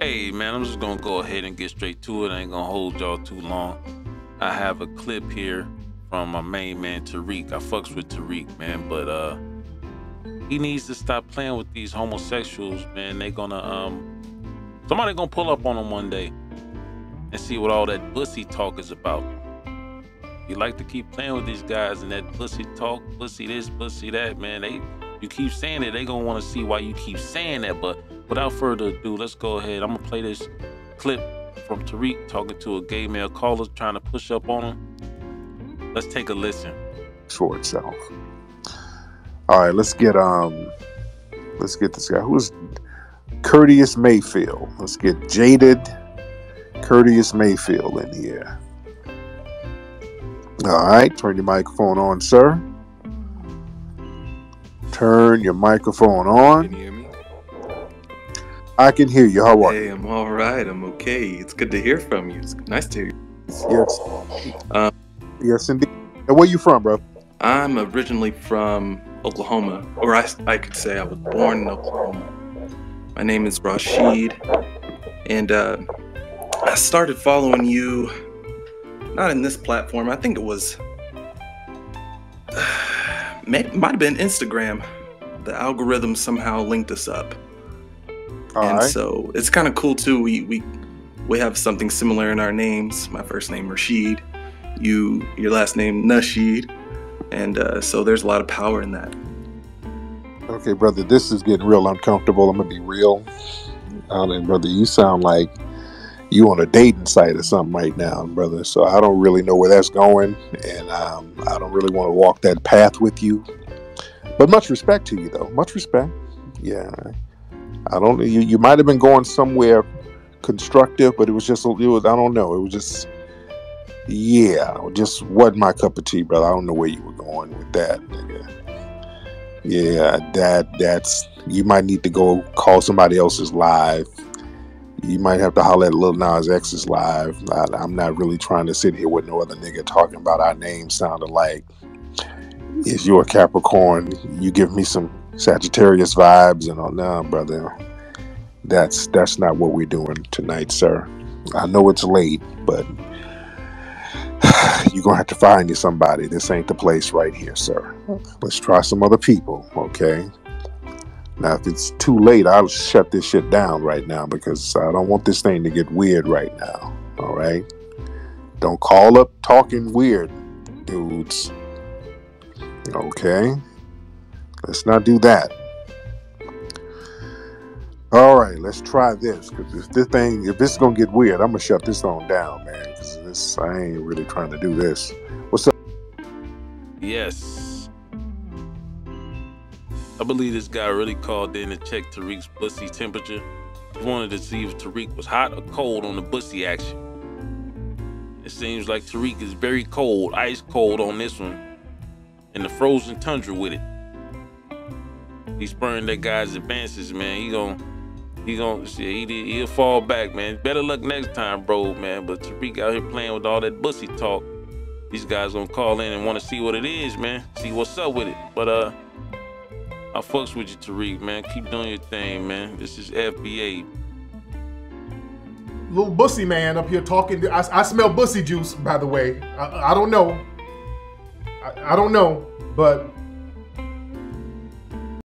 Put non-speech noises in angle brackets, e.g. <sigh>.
Hey man, I'm just gonna go ahead and get straight to it. I ain't gonna hold y'all too long. I have a clip here from my main man Tariq. I fucks with Tariq, man, but uh he needs to stop playing with these homosexuals, man. They gonna um somebody gonna pull up on him one day and see what all that pussy talk is about. You like to keep playing with these guys and that pussy talk, pussy this, pussy that, man. They you keep saying it, they gonna wanna see why you keep saying that. But without further ado, let's go ahead. I'm gonna play this clip from Tariq talking to a gay male caller trying to push up on him. Let's take a listen. For itself. All right, let's get um let's get this guy. Who's Curtis Mayfield? Let's get jaded Curtis Mayfield in here. All right, turn your microphone on, sir. Turn your microphone on. Can you hear me? I can hear you. How are you? Hey, I'm all right. I'm okay. It's good to hear from you. It's nice to hear you. Yes. Um, yes, indeed. And where you from, bro? I'm originally from Oklahoma, or I, I could say I was born in Oklahoma. My name is Rashid, and uh, I started following you not in this platform. I think it was might have been Instagram. The algorithm somehow linked us up. All and right. so it's kind of cool too. We we we have something similar in our names. My first name Rashid, you your last name Nasheed, and uh, so there's a lot of power in that. Okay, brother, this is getting real uncomfortable. I'm gonna be real. Um, and brother, you sound like you on a dating site or something right now, brother. So I don't really know where that's going, and um, I don't really want to walk that path with you. But much respect to you, though. Much respect. Yeah, I don't. You you might have been going somewhere constructive, but it was just it was. I don't know. It was just yeah, just wasn't my cup of tea, brother. I don't know where you were going with that, nigga. Yeah, that that's you might need to go call somebody else's live. You might have to holler at Lil Nas X's live. I, I'm not really trying to sit here with no other nigga talking about our names sounding like is you're a Capricorn? You give me some Sagittarius vibes and all. Nah, brother, that's that's not what we're doing tonight, sir. I know it's late, but <sighs> you're gonna have to find you somebody. This ain't the place right here, sir. Let's try some other people, okay? Now, if it's too late, I'll shut this shit down right now because I don't want this thing to get weird right now. All right? Don't call up talking weird, dudes. Okay? Let's not do that. All right, let's try this because if this thing, if this is gonna get weird, I'm gonna shut this on down, man. Because this, I ain't really trying to do this. What's up? Yes. I believe this guy really called in to check Tariq's bussy temperature. He wanted to see if Tariq was hot or cold on the bussy action. It seems like Tariq is very cold, ice cold on this one, in the frozen tundra with it. He's spurring that guy's advances, man. He gon' he gon' he, he'll fall back, man. Better luck next time, bro, man. But Tariq out here playing with all that bussy talk. These guys gonna call in and want to see what it is, man. See what's up with it. But uh, I fucks with you, Tariq, man. Keep doing your thing, man. This is FBA. Little bussy man up here talking. I, I smell bussy juice, by the way. I, I don't know. I, I don't know, but